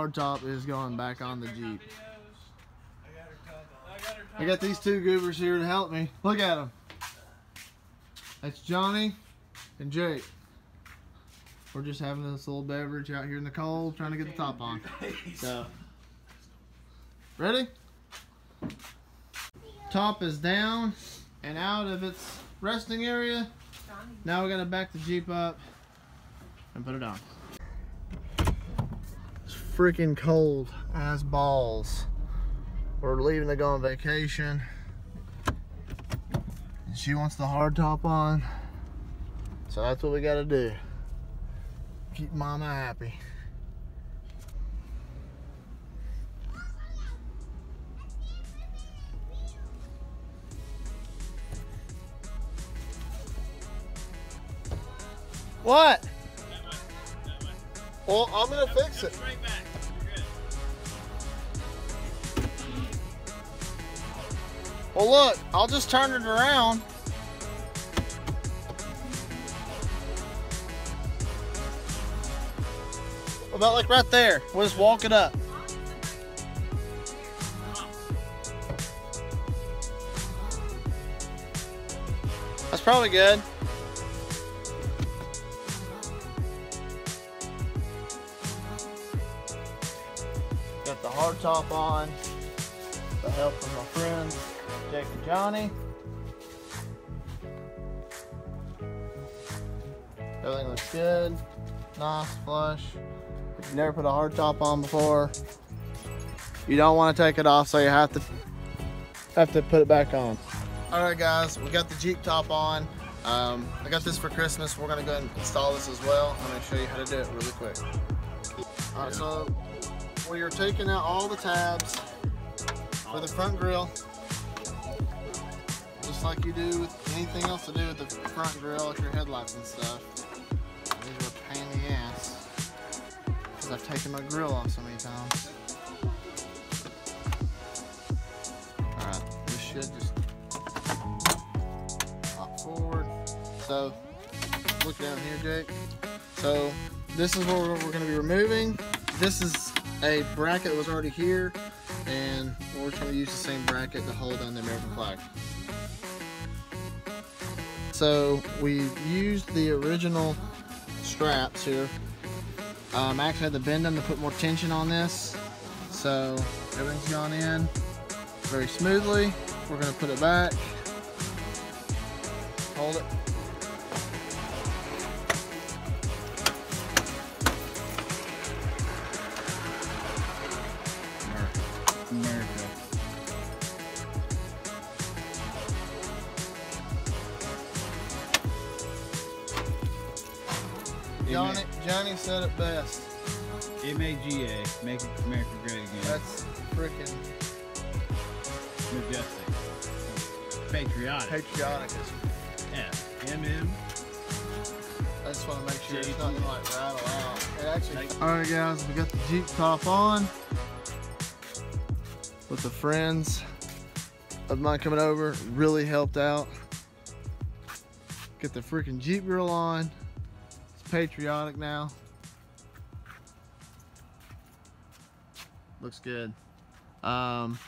hardtop is going back on the Jeep. I got these two goobers here to help me. Look at them. That's Johnny and Jake. We're just having this little beverage out here in the cold, trying to get the top on. So, ready? Top is down and out of its resting area. Now we gotta back the Jeep up and put it on. Freaking cold as balls. We're leaving to go on vacation. She wants the hard top on. So that's what we gotta do. Keep mama happy. What? Well, I'm gonna fix it. Well, look, I'll just turn it around. About like right there. We'll just walk it up. That's probably good. Got the hard top on. The help from my friends, And Johnny. Everything looks good. Nice, flush. You've never put a hard top on before, you don't want to take it off, so you have to have to put it back on. All right, guys, we got the Jeep top on. Um, I got this for Christmas. We're gonna go and install this as well. I'm gonna show you how to do it really quick. All right, so we are taking out all the tabs for the front grille, just like you do with anything else to do with the front grill, like your headlights and stuff. These are a pain in the ass because I've taken my grill off so many times. All right, this should just pop forward. So look down here, Jake. So this is what we're, going to be removing. This is a bracket that was already here, and we're going to use the same bracket to hold on the American flag. So we've used the original straps here. Um, I actually had to bend them to put more tension on this. So everything's gone in very smoothly. We're gonna put it back. Hold it. Johnny, Johnny said it best. M-A-G-A, make America great again. That's freaking majestic. Patriotic. patriotic. yeah. M-M. I just want to make sure it's not like rattle out. It actually. All right, guys, we got the Jeep top on with the friends of mine coming over. Really helped out. Get the freaking Jeep grill on. Patriotic now. Looks good. Um,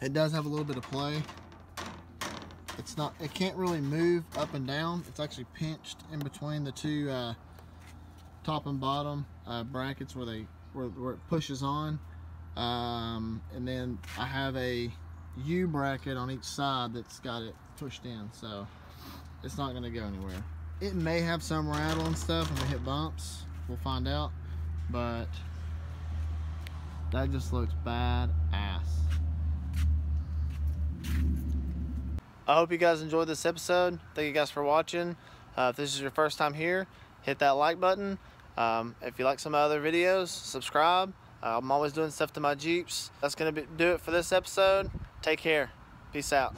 it does have a little bit of play. It's not, it can't really move up and down. It's actually pinched in between the two uh, top and bottom uh, brackets where they where, where it pushes on. Um, and then I have a U bracket on each side that's got it pushed in, so it's not gonna go anywhere. It may have some rattle and stuff when we hit bumps. We'll find out, but that just looks bad ass. I hope you guys enjoyed this episode. Thank you guys for watching. Uh, if this is your first time here, hit that like button. Um, if you like some other videos, subscribe. Uh, I'm always doing stuff to my Jeeps. That's going to do it for this episode. Take care. Peace out.